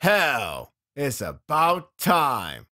Hell, it's about time.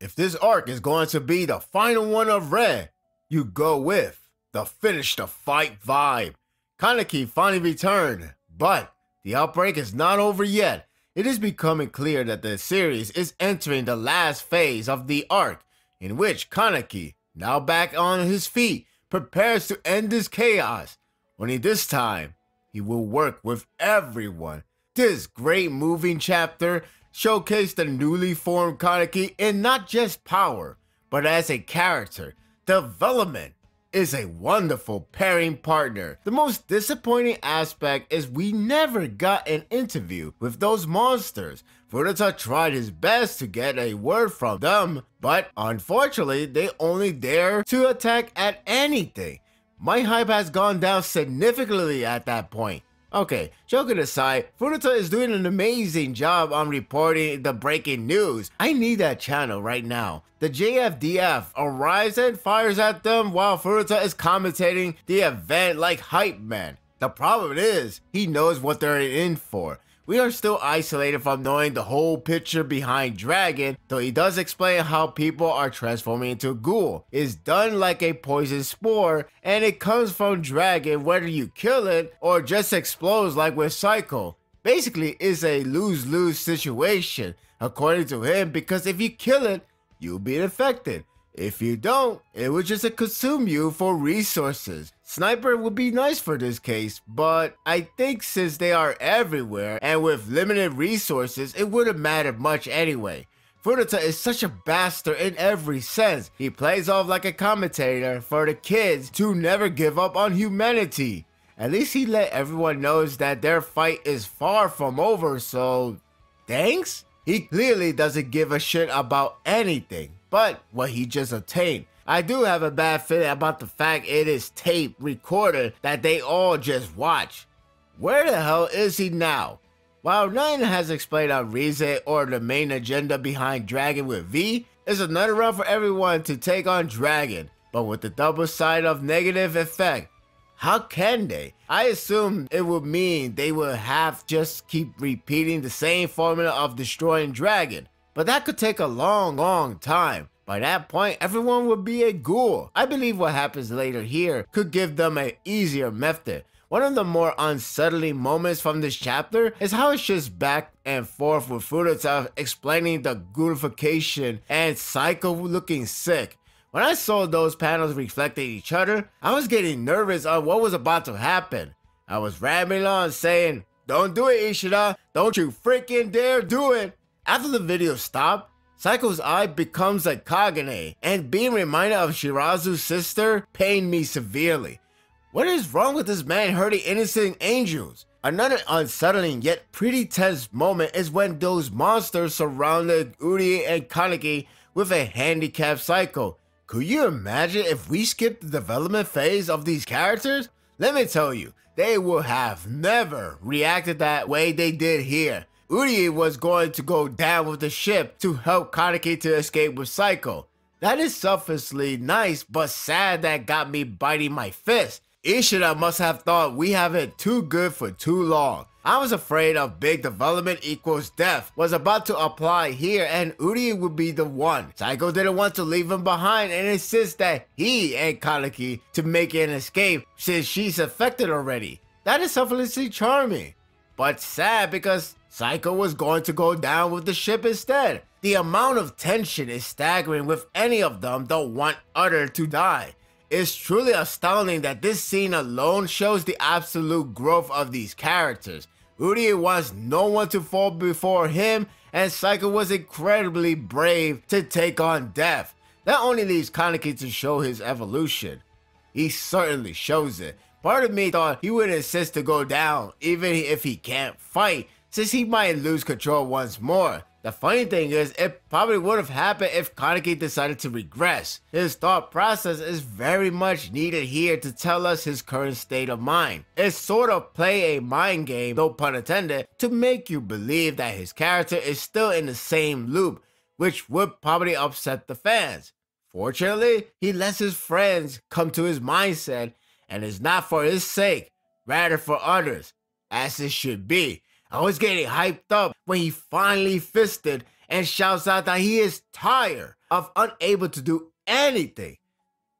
If this arc is going to be the final one of Red, you go with the finish the fight vibe. Kaneki finally returned, but the outbreak is not over yet. It is becoming clear that the series is entering the last phase of the arc, in which Kaneki, now back on his feet, prepares to end this chaos. Only this time, he will work with everyone. This great moving chapter showcased the newly formed Kaneki in not just power, but as a character, development, is a wonderful pairing partner. The most disappointing aspect is we never got an interview with those monsters. Furuta tried his best to get a word from them, but unfortunately, they only dare to attack at anything. My hype has gone down significantly at that point. Okay, joking aside, Furuta is doing an amazing job on reporting the breaking news. I need that channel right now. The JFDF arrives and fires at them while Furuta is commentating the event like hype man. The problem is, he knows what they're in for. We are still isolated from knowing the whole picture behind Dragon, though he does explain how people are transforming into ghoul. It's done like a poison spore, and it comes from Dragon whether you kill it or just explodes like with Saiko. Basically, it's a lose-lose situation, according to him, because if you kill it, you'll be infected. If you don't, it will just consume you for resources. Sniper would be nice for this case, but I think since they are everywhere and with limited resources, it wouldn't matter much anyway. Furuta is such a bastard in every sense. He plays off like a commentator for the kids to never give up on humanity. At least he let everyone knows that their fight is far from over, so thanks? He clearly doesn't give a shit about anything but what he just obtained. I do have a bad feeling about the fact it is tape recorded that they all just watch. Where the hell is he now? While nothing has explained our reason or the main agenda behind Dragon with V, it's another run for everyone to take on Dragon, but with the double side of negative effect. How can they? I assume it would mean they would have just keep repeating the same formula of destroying Dragon, but that could take a long, long time. By that point, everyone would be a ghoul. I believe what happens later here could give them an easier method. One of the more unsettling moments from this chapter is how it's just back and forth with Furuta explaining the ghoulification and Saiko looking sick. When I saw those panels reflecting each other, I was getting nervous on what was about to happen. I was rambling on saying, don't do it Ishida, don't you freaking dare do it. After the video stopped, Saiko's eye becomes a Kagune, and being reminded of Shirazu's sister pained me severely. What is wrong with this man hurting innocent angels? Another unsettling yet pretty tense moment is when those monsters surrounded Urie and Kaneki with a handicapped Saiko. Could you imagine if we skipped the development phase of these characters? Let me tell you, they would have never reacted that way they did here. Urie was going to go down with the ship to help Kaneki to escape with Saiko. That is selfishly nice, but sad that got me biting my fist. Ishida must have thought we have it too good for too long. I was afraid of big development equals death was about to apply here and Urie would be the one. Saiko didn't want to leave him behind and insists that he and Kaneki to make an escape since she's affected already. That is selflessly charming, but sad because Saiko was going to go down with the ship instead. The amount of tension is staggering with any of them don't want Utter to die. It's truly astounding that this scene alone shows the absolute growth of these characters. Urie wants no one to fall before him, and Saiko was incredibly brave to take on death. That only leaves Kaneki to show his evolution. He certainly shows it. Part of me thought he would insist to go down, even if he can't fight, since he might lose control once more. The funny thing is, it probably would have happened if Kaneki decided to regress. His thought process is very much needed here to tell us his current state of mind. It's sort of play a mind game, no pun intended, to make you believe that his character is still in the same loop, which would probably upset the fans. Fortunately, he lets his friends come to his mindset and it's not for his sake, rather for others, as it should be. I was getting hyped up when he finally fisted and shouts out that he is tired of unable to do anything.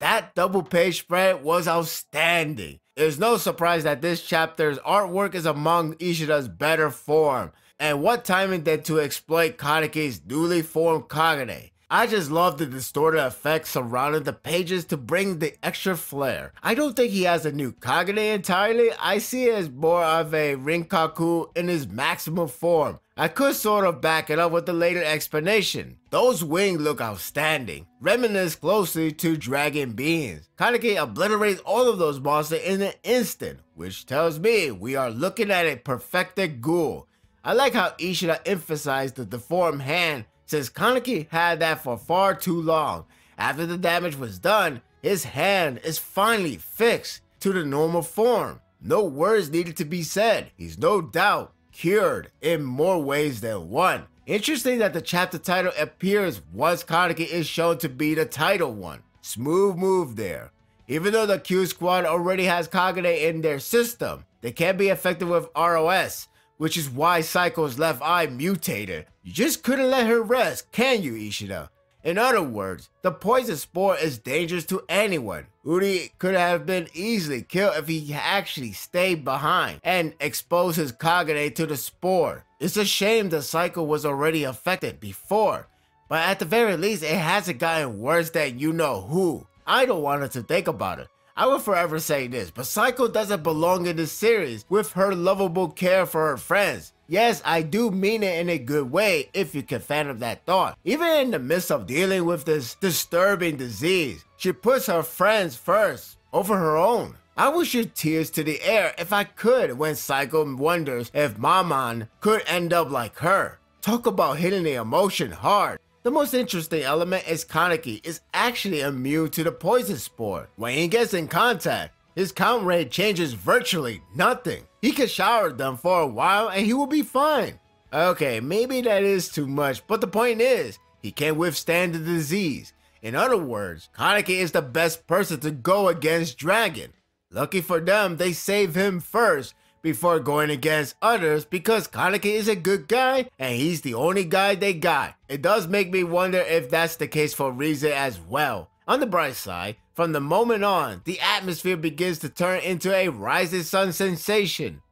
That double page spread was outstanding. It's no surprise that this chapter's artwork is among Ishida's better form. And what timing then to exploit Kaneki's newly formed Kagune. I just love the distorted effects surrounding the pages to bring the extra flair. I don't think he has a new Kagune entirely, I see it as more of a Rinkaku in his maximum form. I could sort of back it up with the later explanation. Those wings look outstanding, reminisce closely to dragon beings. Kaneki obliterates all of those monsters in an instant, which tells me we are looking at a perfected ghoul. I like how Ishida emphasized the deformed hand since Kaneki had that for far too long. After the damage was done, his hand is finally fixed to the normal form. No words needed to be said. He's no doubt cured in more ways than one. Interesting that the chapter title appears once Kaneki is shown to be the title one. Smooth move there. Even though the Q Squad already has Kagune in their system, they can't be effective with ROS, which is why Saiko's left eye mutated. You just couldn't let her rest, can you, Ishida? In other words, the poison spore is dangerous to anyone. Urie could have been easily killed if he actually stayed behind and exposed his Kagune to the spore. It's a shame the cycle was already affected before, but at the very least it hasn't gotten worse than you know who. I don't want her to think about it. I will forever say this, but Saiko doesn't belong in this series with her lovable care for her friends. Yes, I do mean it in a good way if you can fathom that thought. Even in the midst of dealing with this disturbing disease, she puts her friends first over her own. I would shoot tears to the air if I could when Saiko wonders if Maman could end up like her. Talk about hitting the emotion hard. The most interesting element is Kaneki is actually immune to the poison spore. When he gets in contact, his count rate changes virtually nothing. He can shower them for a while and he will be fine. Okay, maybe that is too much, but the point is, he can't withstand the disease. In other words, Kaneki is the best person to go against Dragon. Lucky for them, they save him first before going against others because Kaneki is a good guy and he's the only guy they got. It does make me wonder if that's the case for Rize as well. On the bright side, from the moment on, the atmosphere begins to turn into a rising sun sensation.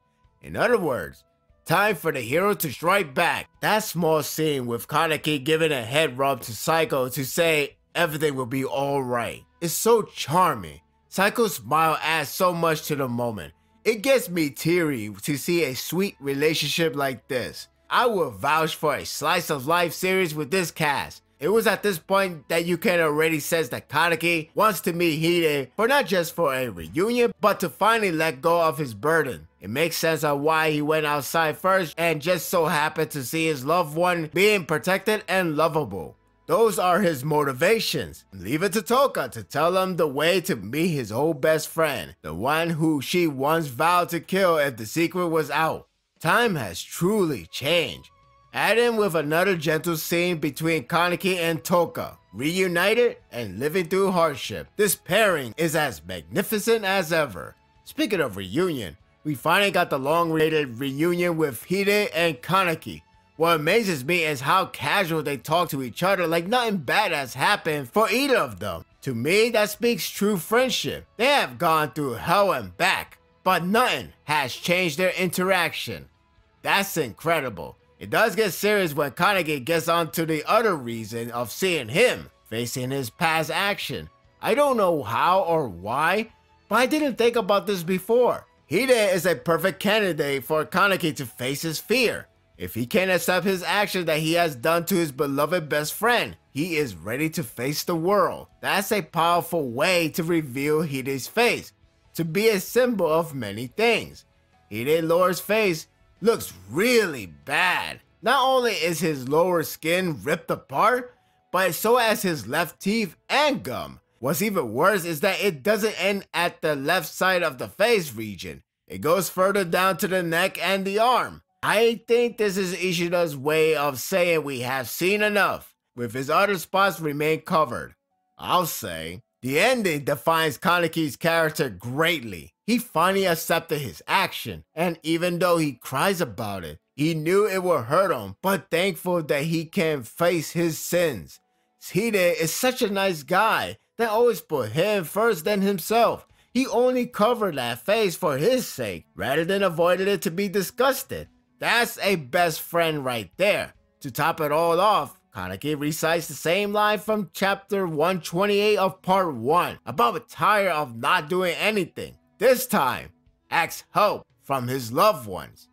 In other words, time for the hero to strike back. That small scene with Kaneki giving a head rub to Saiko to say everything will be alright is so charming. Saiko's smile adds so much to the moment it gets me teary to see a sweet relationship like this. I will vouch for a slice of life series with this cast. It was at this point that you can already sense that Kaneki wants to meet Hide for not just for a reunion, but to finally let go of his burden. It makes sense on why he went outside first and just so happened to see his loved one being protected and lovable. Those are his motivations. Leave it to Touka to tell him the way to meet his old best friend, the one who she once vowed to kill if the secret was out. Time has truly changed. Add in with another gentle scene between Kaneki and Touka, reunited and living through hardship. This pairing is as magnificent as ever. Speaking of reunion, we finally got the long-awaited reunion with Hide and Kaneki, what amazes me is how casual they talk to each other like nothing bad has happened for either of them. To me, that speaks true friendship. They have gone through hell and back, but nothing has changed their interaction. That's incredible. It does get serious when Kaneki gets onto the other reason of seeing him facing his past action. I don't know how or why, but I didn't think about this before. Hide is a perfect candidate for Kaneki to face his fear. If he can't accept his action that he has done to his beloved best friend, he is ready to face the world. That's a powerful way to reveal Hide's face, to be a symbol of many things. Hide Lord's face looks really bad. Not only is his lower skin ripped apart, but so as his left teeth and gum. What's even worse is that it doesn't end at the left side of the face region. It goes further down to the neck and the arm. I think this is Ishida's way of saying we have seen enough. with his other spots remain covered. I'll say, the ending defines Kaneki's character greatly. He finally accepted his action, and even though he cries about it, he knew it would hurt him, but thankful that he can face his sins. Hide is such a nice guy that always put him first than himself. He only covered that face for his sake, rather than avoided it to be disgusted. That's a best friend right there. To top it all off, Kaneki recites the same line from chapter 128 of part 1 about tired of not doing anything. This time, asks help from his loved ones.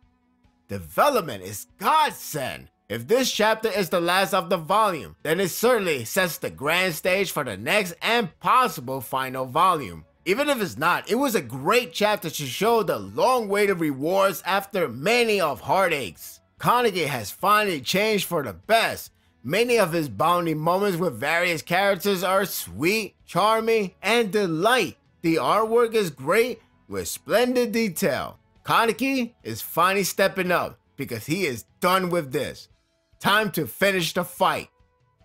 Development is godsend. If this chapter is the last of the volume, then it certainly sets the grand stage for the next and possible final volume. Even if it's not, it was a great chapter to show the long waited rewards after many of heartaches. Kaneki has finally changed for the best, Many of his bonding moments with various characters are sweet, charming, and delight. The artwork is great with splendid detail. Kaneki is finally stepping up because he is done with this. Time to finish the fight.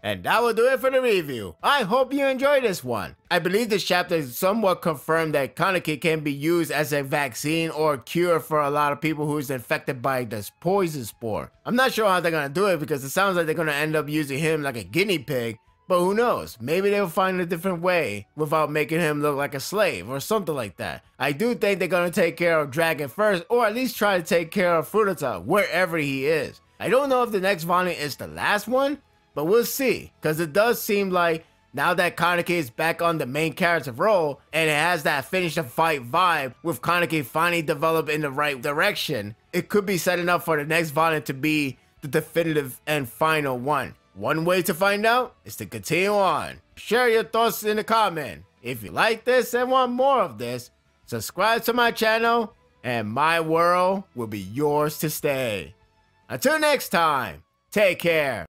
And that will do it for the review. I hope you enjoyed this one. I believe this chapter somewhat confirmed that Kaneki can be used as a vaccine or cure for a lot of people who's infected by this poison spore. I'm not sure how they're gonna do it because it sounds like they're gonna end up using him like a guinea pig. But who knows? Maybe they'll find a different way without making him look like a slave or something like that. I do think they're gonna take care of Dragon first, or at least try to take care of Furuta wherever he is. I don't know if the next volume is the last one, but we'll see, because it does seem like now that Kaneki is back on the main character role and it has that finish the fight vibe with Kaneki finally developed in the right direction, it could be setting up for the next volume to be the definitive and final one. One way to find out is to continue on. Share your thoughts in the comment. If you like this and want more of this, subscribe to my channel and my world will be yours to stay. Until next time, take care.